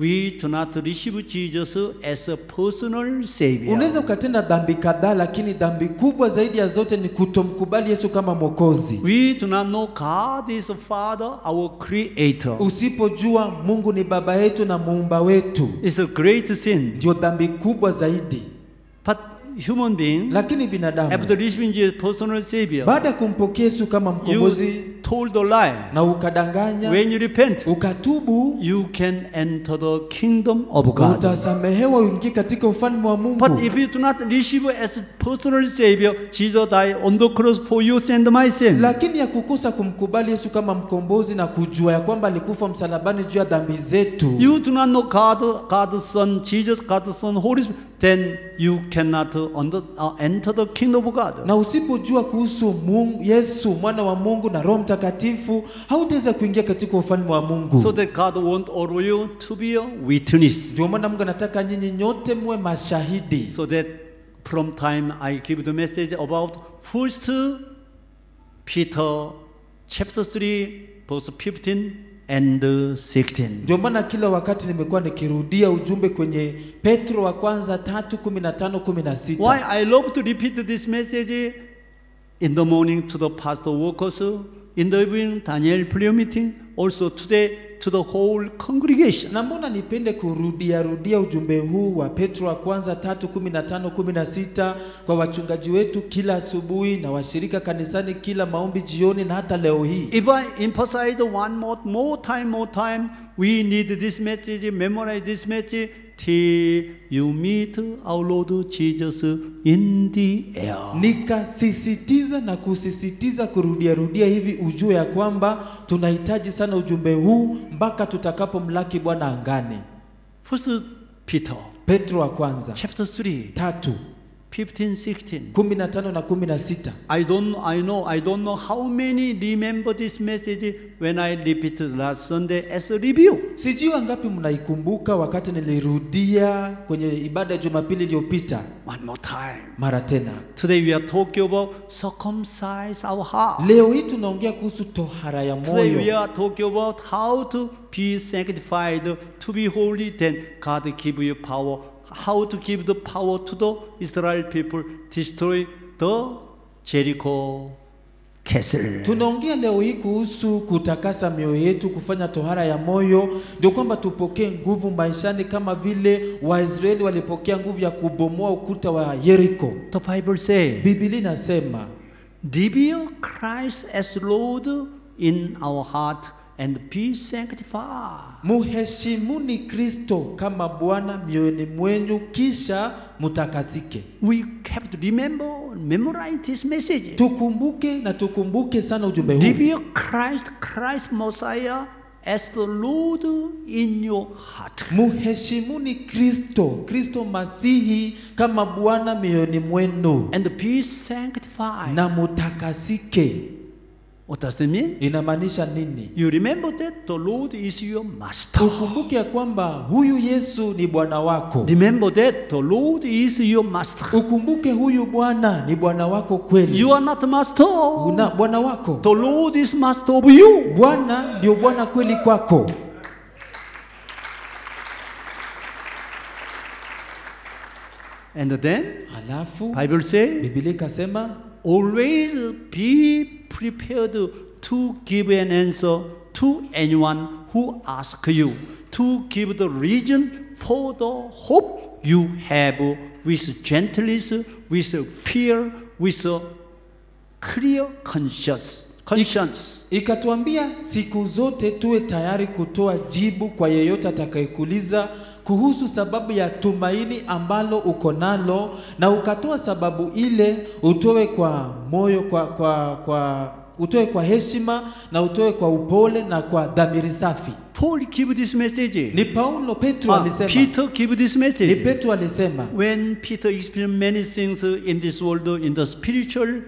we do not receive Jesus as a personal Savior. unaweza ukatenda dhambi kadhaa lakini dhambi kubwa zaidi ya zote ni kutomkubali yesu kama mwokozi We do not know God is a Father, our Creator. usipojua mungu ni baba yetu na muumba wetu It's a great sin. ndio dhambi kubwa zaidi But human being, lakini binadamu after receiving Jesus personal Savior, baada ya kumpokea yesu kama mkombozi told a lie. na ukadanganya When you repent, ukatubu you can enter the kingdom of God. utasamehewa uingie katika ufalme wa mungu But if you do not receive as personal Savior, Jesus died on the cross for you and my sin. lakini ya kukosa kumkubali yesu kama mkombozi na kujua ya kwamba alikufa msalabani juu ya dhambi zetu You do not know God, God's Son, Jesus, God's Son, Holy Spirit, then you cannot under, uh, enter the kingdom of God. na usipojua kuhusu mungu, yesu mwana wa mungu na roho mtakatifu hautaweza kuingia katika ufalme wa mungu So that God want all you to be a witness. ndio maana mungu anataka nyinyi nyote muwe mashahidi So that from time I give the message about First Peter chapter 3, verse 15 and 16. ndio maana kila wakati nimekuwa nikirudia ujumbe kwenye petro wa kwanza tatu kumi na tano kumi na Why I love to repeat this message in the morning to the pastor workers, in the evening Daniel prayer meeting, also today to the whole congregation. na mbona nipende kurudia rudia ujumbe huu wa petro wa kwanza tatu kumi na tano kumi na sita kwa wachungaji wetu kila asubuhi na washirika kanisani kila maombi jioni na hata leo hii If I emphasize one more, more time, more time, we need this message, memorize this message till you meet our Lord Jesus in the air. nikasisitiza na kusisitiza kurudia rudia hivi ujue ya kwamba tunahitaji sana ujumbe huu mpaka tutakapomlaki bwana angani First Peter petro wa kwanza. chapter 3, tatu 15, 16. kumi na tano na kumi na sita I don't I know I don't know how many remember this message when I repeated last Sunday as a review. sijui wangapi mnaikumbuka wakati nilirudia kwenye ibada ya jumapili iliyopita One more time. mara tena Today we are talking about circumcise our heart. leo hii tunaongea kuhusu tohara ya moyo. Today we are talking about how to be sanctified, to be holy. Then God give you power. How to give the power to the Israel people destroy the Jericho castle. tunaongea leo hii kuhusu kutakasa mioyo yetu kufanya tohara ya moyo. Ndio kwamba tupokee nguvu maishani kama vile waisraeli walipokea nguvu ya kubomoa ukuta wa yeriko The Bible say, biblia inasema Reveal Christ as Lord in our heart and be sanctified. muheshimuni kristo kama bwana mioyoni mwenyu kisha mutakasike We have to remember, memorize this message. tukumbuke na tukumbuke sana ujumbe huu Reveal Christ, Christ Messiah as the Lord in your heart. muheshimuni kristo kristo masihi kama bwana mioyoni mwenu And be sanctified. na mutakasike What does it mean? inamaanisha nini You remember that the Lord is your master. ukumbuke ya kwamba huyu yesu ni bwana wako Remember that the Lord is your master. ukumbuke huyu bwana ni bwana wako kweli You are not master. una bwana wako The Lord is master of you. bwana ndio bwana kweli kwako And then halafu Bible say, Biblia ikasema always be prepared to give an answer to anyone who asks you, to give the reason for the hope you have with gentleness, with fear, with clear conscience. conscience. ikatuambia siku zote tuwe tayari kutoa jibu kwa yeyote atakayekuuliza kuhusu sababu ya tumaini ambalo uko nalo na ukatoa sababu ile utoe kwa moyo kwa, kwa, kwa utoe kwa heshima na utoe kwa upole na kwa dhamiri safi. Paul give this message. ni paulo petro Ah, alisema. Peter give this message. ni petro alisema. When Peter experienced many things in this world in the spiritual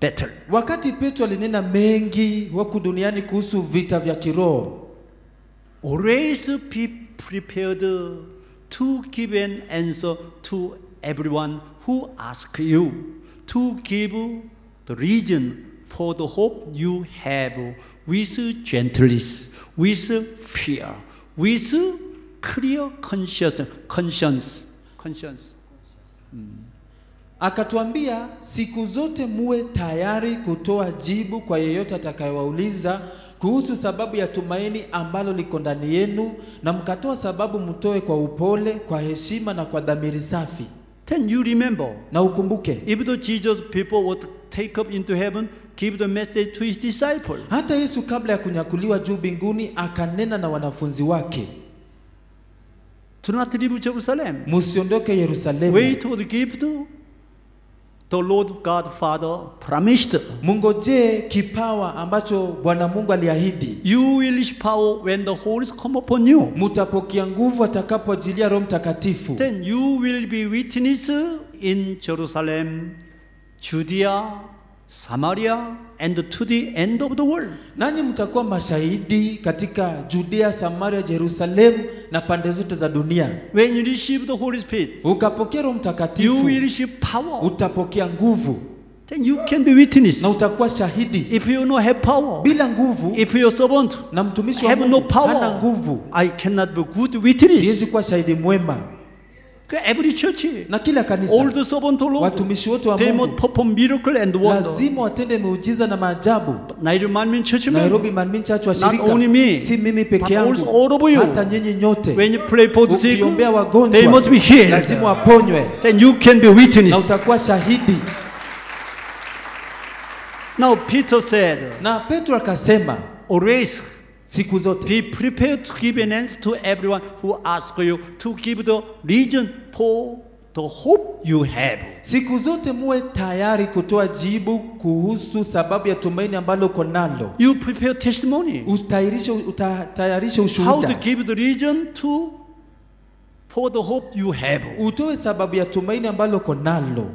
battle, wakati petro alinena mengi huku duniani kuhusu vita vya kiroho. Always be prepared to give an answer to everyone who asks you, to give the reason for the hope you have with gentleness, with fear, with clear conscience, conscience, conscience. Akatuambia siku zote muwe tayari kutoa jibu kwa yeyote atakayewauliza kuhusu sababu ya tumaini ambalo liko ndani yenu, na mkatoa sababu mtoe kwa upole, kwa heshima na kwa dhamiri safi. Then you remember, Na ukumbuke if the Jesus people would take up into heaven, give the message to his disciples. hata Yesu kabla ya kunyakuliwa juu binguni akanena na wanafunzi wake, Do not leave Jerusalem. musiondoke Yerusalemu, Wait for the gift the Lord God Father promised. mungojee kipawa ambacho Bwana Mungu aliahidi. You will power when the Holy Spirit come upon you. Mutapokea nguvu atakapojilia Roho Mtakatifu. Then you will be witness in Jerusalem, Judea, Samaria, and to the end of the world. Nanyi mtakuwa mashahidi katika Judea, Samaria, Jerusalemu na pande zote za dunia. When you receive the Holy Spirit, Ukapokea Roho Mtakatifu, you will receive power. utapokea nguvu Then you can be witness. na utakuwa shahidi. If you no have power, Bila nguvu if you servant na mtumishi wa have Mungu no power, hana nguvu, I cannot be good witness. siwezi kuwa shahidi mwema. Every church, Na kila kanisa, watumishi wote wa they must Mungu perform miracle and wonder. lazima watende meujiza na maajabu. Nairobi Manmin Church Nairobi Manmin Church not only me, si mimi but peke also yangu, all of you. hata nyinyi nyote. When you pray for the sick, Ukiombea they wagonjwa, must be healed. lazima waponywe Then you can be na utakuwa shahidi. Now Peter said, Na Petro akasema always siku zote be prepared to give an answer to everyone who asks you to give the reason for the hope you have. siku zote muwe tayari kutoa jibu kuhusu sababu ya tumaini ambalo uko nalo. You prepare testimony. Utayarishe, utayarishe How to give the reason to for the hope you have. utoe sababu ya tumaini ambalo uko nalo.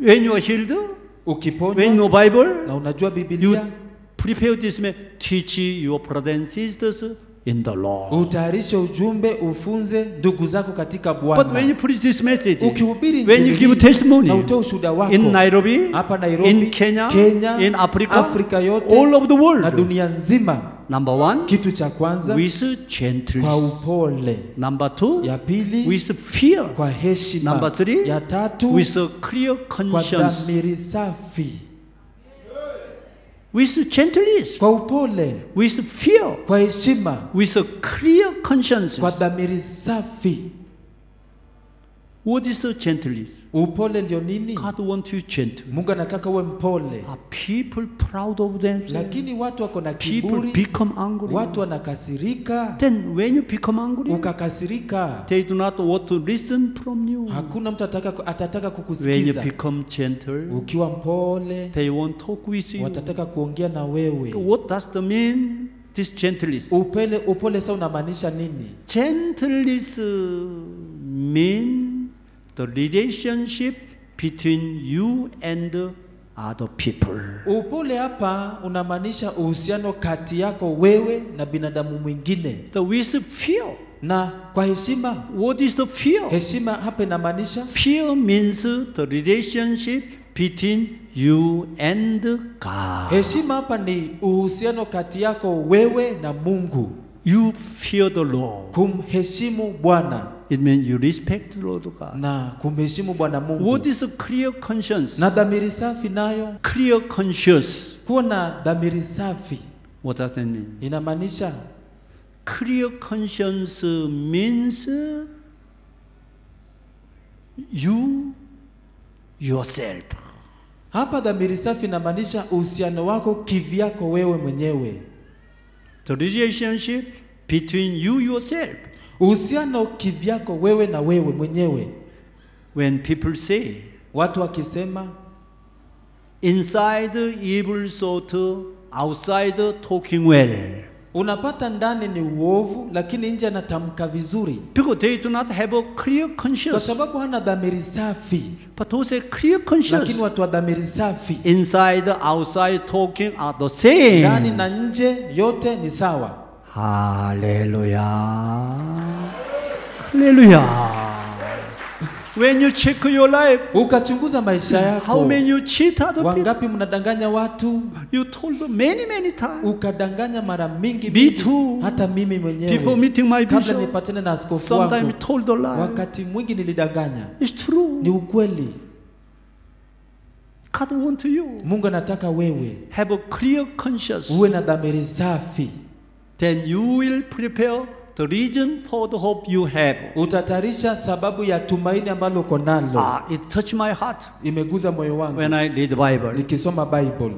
When you are healed, when you know Bible, na unajua Biblia, you prepare this man, teach your brothers and sisters in the Lord. utayarishe ujumbe, ufunze ndugu zako katika But when you preach this message, Ukihubiri when you give testimony na utoe ushuhuda wako in Nairobi, hapa Nairobi, in Kenya, Kenya, in Africa, Afrika yote all over the na world. dunia nzima, Number one, kitu cha kwanza with kwa gentleness. upole, Number two, ya pili with fear. kwa heshima, Number three, ya tatu With a clear kwa conscience. dhamiri safi, With gentleness. kwa upole, With fear. kwa heshima, With a clear conscience. kwa dhamiri safi. What is the gentleness? Upole ndio nini? God wants you gentle. Mungu anataka uwe mpole, Are people proud of themselves? lakini watu wako na kiburi. People become angry. watu wanakasirika. Then when you become angry, Ukakasirika, they do not want to listen from you. hakuna mtu atataka, atataka When you become gentle, Ukiwa mpole, they won't talk with you. watataka kuongea na wewe. What does the mean? This gentleness. Upole upole sasa unamaanisha nini? Gentleness uh, mean the relationship between you and other people. Upole hapa unamaanisha uhusiano kati yako wewe na binadamu mwingine, The with fear. na kwa heshima. What is the fear? Heshima hapa inamaanisha Fear means the relationship between you and God. heshima hapa ni uhusiano kati yako wewe na Mungu, You fear the Lord. kumheshimu Bwana It means you respect the Lord God. na kumheshimu Bwana Mungu, What is a clear conscience? na dhamiri safi nayo. Clear conscience. Kuwa na dhamiri safi What does that mean? inamaanisha Clear conscience means you yourself. hapa, dhamiri safi inamaanisha uhusiano wako kivyako wewe mwenyewe, The relationship between you yourself. Uhusiano kivyako wewe na wewe mwenyewe. When people say, Watu wakisema inside evil thought, outside talking well. unapata ndani ni uovu, lakini nje anatamka vizuri, Because they do not have a clear conscience. kwa sababu hana dhamiri safi. But those clear clear Lakini watu wa dhamiri safi, Inside, outside talking are the same. ndani na nje, yote ni sawa. Hallelujah. Hallelujah. When you check your life, Ukachunguza maisha how many you cheat other people? wangapi mnadanganya watu? You told them many, many times. Ukadanganya mara mingi Me too. hata mimi People mwenyewe meeting my kabla bishop, nipatane na askofu wangu, sometimes told a lie. wakati mwingi nilidanganya. It's true. Ni ukweli. God want you Mungu anataka wewe have a clear conscience. uwe na dhamiri safi, Then you will prepare the reason for the hope you have. Utatarisha sababu ya tumaini ambalo uko nalo. Ah, it touched my heart Imeguza moyo wangu when I read the Bible. nikisoma Bible.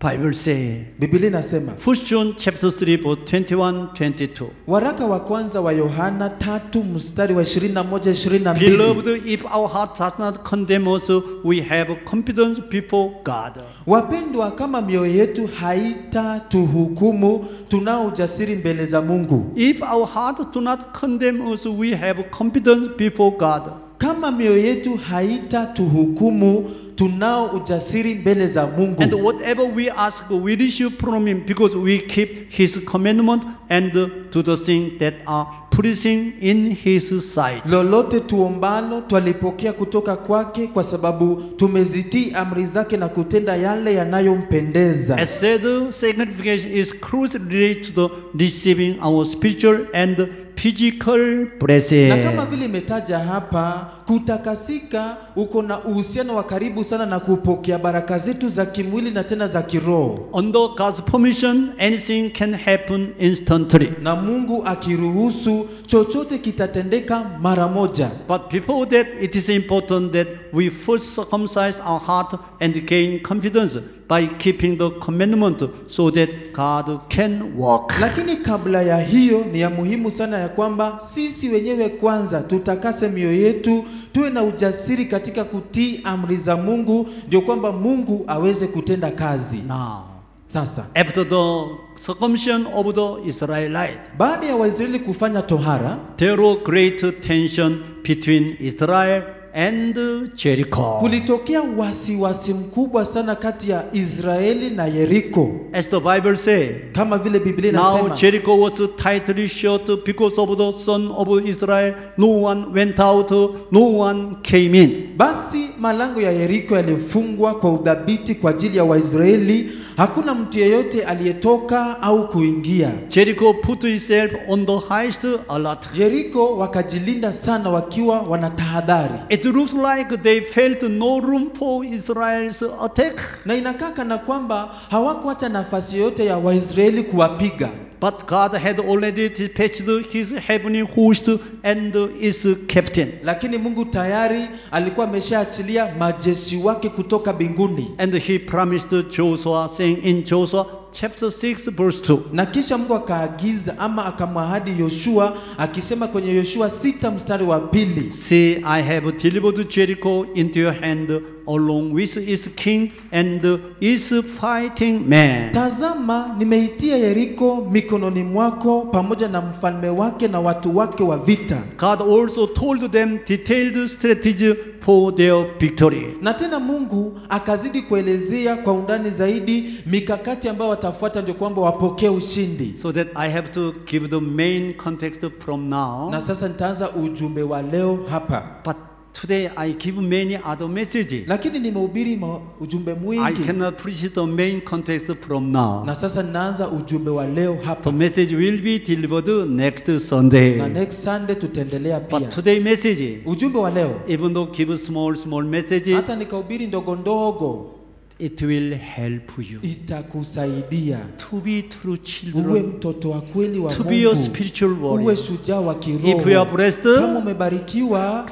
Bible say, Biblia inasema First John chapter 3, verse 21, 22. waraka wa kwanza wa Yohana tatu mstari wa 21 22 Beloved, if our heart does not condemn us, we have confidence before God. Wapendwa, kama mioyo yetu haitatuhukumu, tunao ujasiri mbele za Mungu. If our heart do not condemn us, we have confidence before God. Kama mioyo yetu haita tuhukumu tunao ujasiri mbele za Mungu. And whatever we ask, we receive from Him because we keep His commandment and to the things that are pleasing in His sight. Lolote tuombalo twalipokea kutoka kwake, kwa sababu tumezitii amri zake na kutenda yale yanayompendeza. As said, sanctification is closely related to the receiving our spiritual and physical blessing. Na kama vile imetaja hapa, kutakasika uko na uhusiano wa karibu sana na kupokea baraka zetu za kimwili na tena za kiroho. Under God's permission, anything can happen instantly. na Mungu akiruhusu chochote kitatendeka mara moja. But before that, it is important that we first circumcise our heart and gain confidence by keeping the commandment so that God can walk. Lakini kabla ya hiyo ni ya muhimu sana ya kwamba sisi wenyewe kwanza tutakase mioyo yetu, tuwe na ujasiri katika kutii amri za Mungu, ndio kwamba Mungu aweze kutenda kazi. Now, Sasa after the circumcision of the Israelite, baada ya Waisraeli kufanya tohara, there was great tension between Israel and Jericho. kulitokea wasiwasi mkubwa sana kati ya Israeli na Yeriko, As the Bible say, kama vile Biblia Now Jericho was tightly shut because of the son of Israel. No one went out, no one came in. Basi malango ya Yeriko yalifungwa kwa udhabiti kwa ajili ya Waisraeli, hakuna mtu yeyote aliyetoka au kuingia. Jericho put itself on the highest alert. Jericho wakajilinda sana wakiwa wanatahadhari, It looks like they felt no room for Israel's attack. na inakaa kana kwamba hawakuacha nafasi yoyote ya Waisraeli kuwapiga. But God had already dispatched his heavenly host and its captain. Lakini Mungu tayari alikuwa ameshaachilia majeshi wake kutoka mbinguni, And he promised Joshua, saying in Joshua chapter 6 verse 2. na kisha Mungu akaagiza ama akamwahadi Yoshua akisema kwenye Yoshua sita mstari wa pili See, I have delivered Jericho into your hand along with its king and its fighting men. Tazama, nimeitia Yeriko mikononi mwako pamoja na mfalme wake na watu wake wa vita. God also told them detailed strategy for their victory. Na tena Mungu akazidi kuelezea kwa undani zaidi mikakati ambayo watafuata ndio kwamba wapokee ushindi. So that I have to give the main context from now. Na sasa nitaanza ujumbe wa leo hapa, But today I give many other messages. lakini nimehubiri ujumbe ujumbe I cannot preach the main context from now. na sasa ninaanza ujumbe wa leo The hapa, message will be delivered next na Sunday. next Sunday tutaendelea pia. But today message, Ujumbe wa leo even though give small small message, hata nikahubiri ndogo ndogo, it will help you itakusaidia to be true uwe children, mtoto wa kweli wa to be a spiritual spiritual uwe warrior. shujaa wa If you are blessed, Kama umebarikiwa,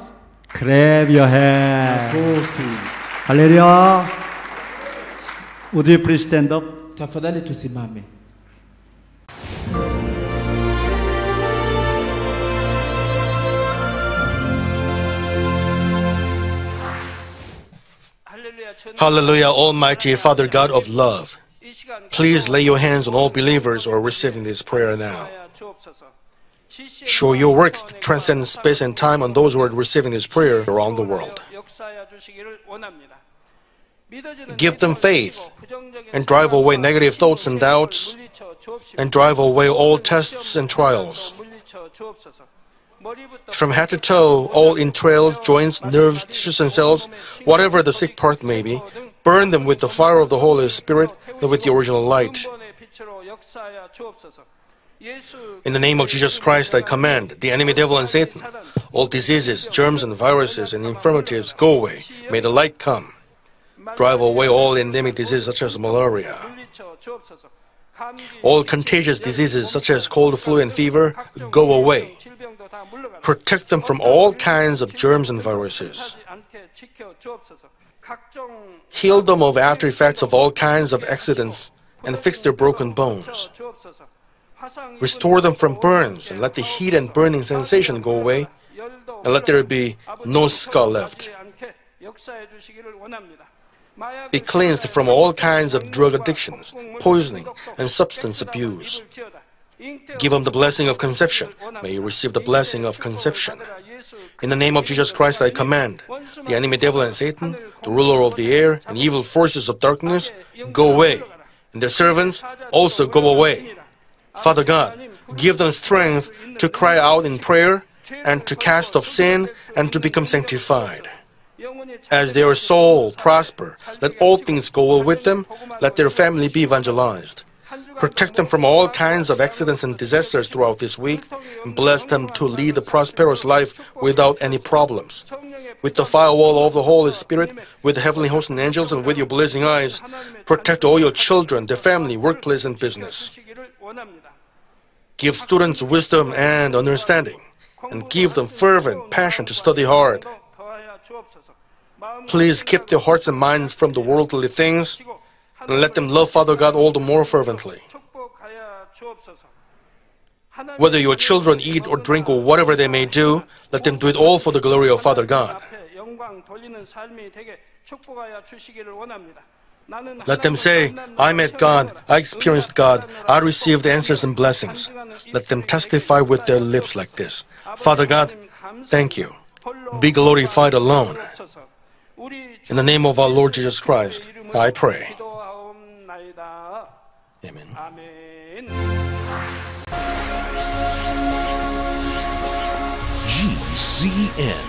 clap your hands. Hallelujah. Would you please stand up? Tafadhali tusimame. Hallelujah, Almighty Father God of love. Please lay your hands on all believers who are receiving this prayer now. Show your works that transcend space and time on those who are receiving this prayer around the world. Give them faith and drive away negative thoughts and doubts and drive away all tests and trials. From head to toe, all entrails, joints, nerves, tissues, and cells, whatever the sick part may be, burn them with the fire of the Holy Spirit and with the original light. In the name of Jesus Christ, I command the enemy devil and Satan, all diseases, germs, and viruses and infirmities, go away. May the light come. Drive away all endemic diseases such as malaria. All contagious diseases such as cold, flu, and fever, go away. Protect them from all kinds of germs and viruses. Heal them of after effects of all kinds of accidents and fix their broken bones. Restore them from burns and let the heat and burning sensation go away and let there be no scar left. Be cleansed from all kinds of drug addictions, poisoning, and substance abuse. Give them the blessing of conception. May you receive the blessing of conception. In the name of Jesus Christ, I command the enemy devil and Satan, the ruler of the air, and evil forces of darkness, go away. And their servants also go away. Father God, give them strength to cry out in prayer and to cast off sin and to become sanctified. As their soul prosper, let all things go well with them, let their family be evangelized. Protect them from all kinds of accidents and disasters throughout this week, and bless them to lead a prosperous life without any problems. With the firewall of the Holy Spirit, with the heavenly hosts and angels, and with your blazing eyes, protect all your children, their family, workplace, and business. Give students wisdom and understanding, and give them fervent passion to study hard. Please keep their hearts and minds from the worldly things, and let them love Father God all the more fervently. Whether your children eat or drink or whatever they may do, let them do it all for the glory of Father God. Let them say, I met God, I experienced God, I received answers and blessings. Let them testify with their lips like this Father God, thank you. Be glorified alone. In the name of our Lord Jesus Christ, I pray. Amen. GCN